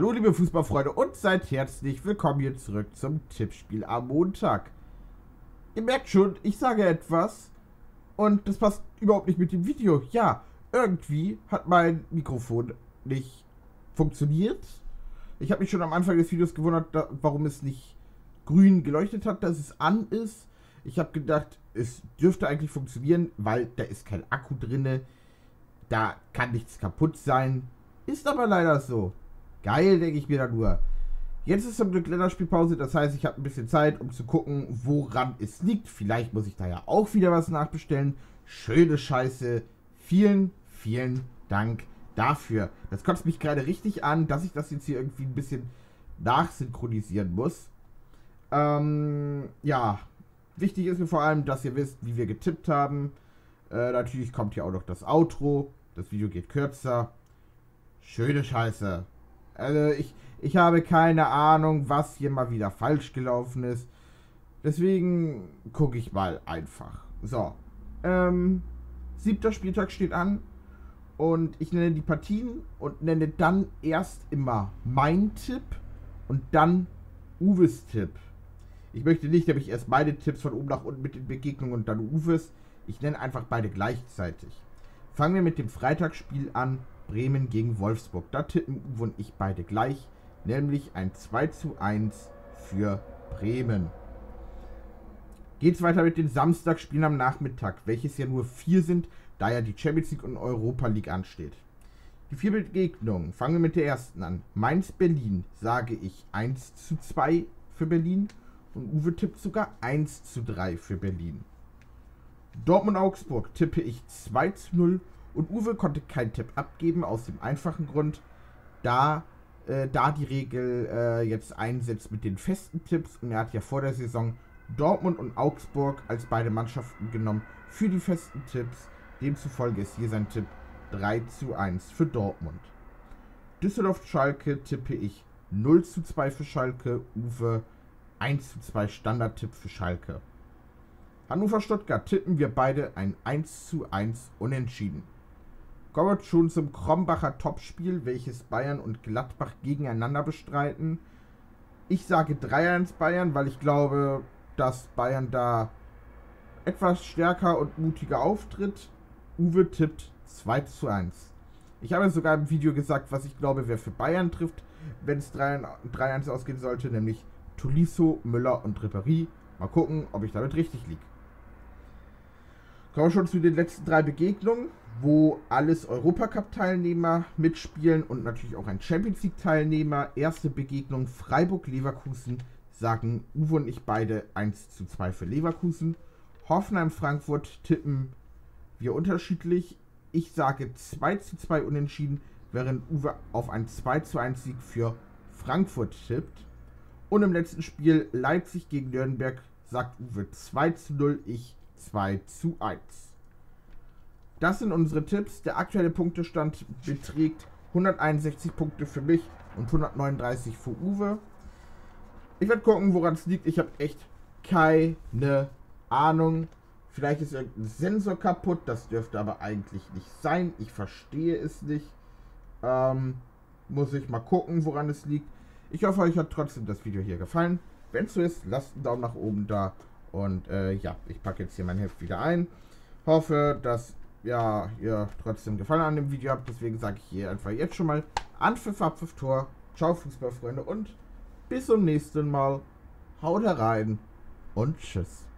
Hallo liebe Fußballfreunde und seid herzlich willkommen hier zurück zum Tippspiel am Montag. Ihr merkt schon, ich sage etwas und das passt überhaupt nicht mit dem Video. Ja, irgendwie hat mein Mikrofon nicht funktioniert. Ich habe mich schon am Anfang des Videos gewundert, warum es nicht grün geleuchtet hat, dass es an ist. Ich habe gedacht, es dürfte eigentlich funktionieren, weil da ist kein Akku drinne. Da kann nichts kaputt sein. Ist aber leider so. Geil, denke ich mir da nur. Jetzt ist zum Glück Länderspielpause, das heißt, ich habe ein bisschen Zeit, um zu gucken, woran es liegt. Vielleicht muss ich da ja auch wieder was nachbestellen. Schöne Scheiße. Vielen, vielen Dank dafür. Das kotzt mich gerade richtig an, dass ich das jetzt hier irgendwie ein bisschen nachsynchronisieren muss. Ähm, ja. Wichtig ist mir vor allem, dass ihr wisst, wie wir getippt haben. Äh, natürlich kommt hier auch noch das Outro. Das Video geht kürzer. Schöne Scheiße. Also ich, ich habe keine Ahnung, was hier mal wieder falsch gelaufen ist. Deswegen gucke ich mal einfach. So. Ähm, siebter Spieltag steht an. Und ich nenne die Partien und nenne dann erst immer mein Tipp und dann Uwes Tipp. Ich möchte nicht, dass ich erst beide Tipps von oben nach unten mit den Begegnungen und dann Uwes. Ich nenne einfach beide gleichzeitig. Fangen wir mit dem Freitagsspiel an. Bremen gegen Wolfsburg. Da tippen Uwe und ich beide gleich, nämlich ein 2 zu 1 für Bremen. Geht's weiter mit den Samstagspielen am Nachmittag, welches ja nur vier sind, da ja die Champions League und Europa League ansteht. Die vier Begegnungen, fangen wir mit der ersten an. Mainz-Berlin sage ich 1 zu 2 für Berlin und Uwe tippt sogar 1 zu 3 für Berlin. Dortmund-Augsburg tippe ich 2 zu 0 und Uwe konnte keinen Tipp abgeben, aus dem einfachen Grund, da, äh, da die Regel äh, jetzt einsetzt mit den festen Tipps. Und er hat ja vor der Saison Dortmund und Augsburg als beide Mannschaften genommen für die festen Tipps. Demzufolge ist hier sein Tipp 3 zu 1 für Dortmund. Düsseldorf-Schalke tippe ich 0 zu 2 für Schalke. Uwe 1 zu 2 Standardtipp für Schalke. Hannover-Stuttgart tippen wir beide ein 1 zu 1 unentschieden. Kommen schon zum Krombacher Topspiel, welches Bayern und Gladbach gegeneinander bestreiten. Ich sage 3-1 Bayern, weil ich glaube, dass Bayern da etwas stärker und mutiger auftritt. Uwe tippt 2 zu 1. Ich habe sogar im Video gesagt, was ich glaube, wer für Bayern trifft, wenn es 3-1 ausgehen sollte, nämlich Tuliso, Müller und Ribéry. Mal gucken, ob ich damit richtig liege. Kommen wir schon zu den letzten drei Begegnungen wo alles Europacup-Teilnehmer mitspielen und natürlich auch ein Champions League-Teilnehmer. Erste Begegnung Freiburg-Leverkusen sagen Uwe und ich beide 1 zu 2 für Leverkusen. Hoffenheim-Frankfurt tippen wir unterschiedlich. Ich sage 2 zu 2 unentschieden, während Uwe auf ein 2 zu 1 Sieg für Frankfurt tippt. Und im letzten Spiel Leipzig gegen Nürnberg sagt Uwe 2 zu 0, ich 2 zu 1. Das sind unsere Tipps. Der aktuelle Punktestand beträgt 161 Punkte für mich und 139 für Uwe. Ich werde gucken, woran es liegt. Ich habe echt keine Ahnung. Vielleicht ist irgendein Sensor kaputt. Das dürfte aber eigentlich nicht sein. Ich verstehe es nicht. Ähm, muss ich mal gucken, woran es liegt. Ich hoffe, euch hat trotzdem das Video hier gefallen. Wenn es so ist, lasst einen Daumen nach oben da. Und äh, ja, ich packe jetzt hier mein Heft wieder ein. Hoffe, dass ja, ihr trotzdem Gefallen an dem Video habt. Deswegen sage ich hier einfach jetzt schon mal Anpfiff, Abpfiff, Tor. Ciao, Fußballfreunde und bis zum nächsten Mal. Haut herein und tschüss.